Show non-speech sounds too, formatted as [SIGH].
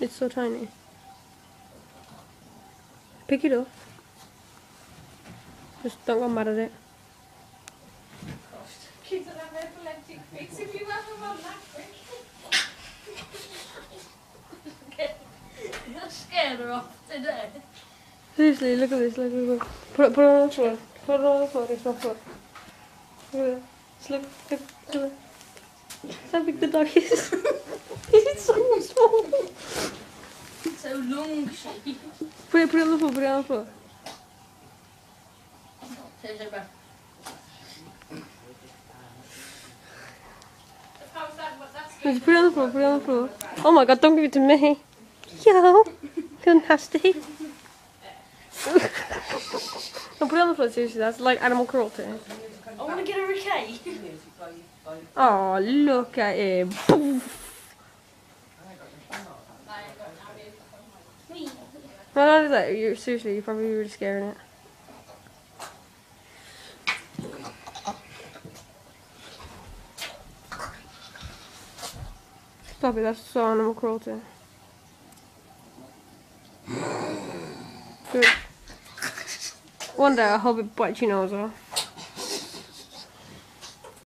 It's so tiny. Pick it up. Just don't go mad at it. Kids have epileptic fits if you have them that quick. You're scared her off today. Seriously, look at this, look, look, look. Put it, put it on the floor. Put it on the floor, it's not floor. Look at that. Look, look, look at how big the dog is? [LAUGHS] She. Put it, put it on the floor, put it on the floor. Just put it on the floor, put it on the floor. Oh my god, don't give it to me. Yo, you're nasty. no, put it on the floor, seriously, that's like animal cruelty. I want to get a cake. Oh, look at him. No, don't do that. You're, seriously, you're probably really scaring it. Stop it, that's so animal cruelty. Good. One day I hope it bites your nose off.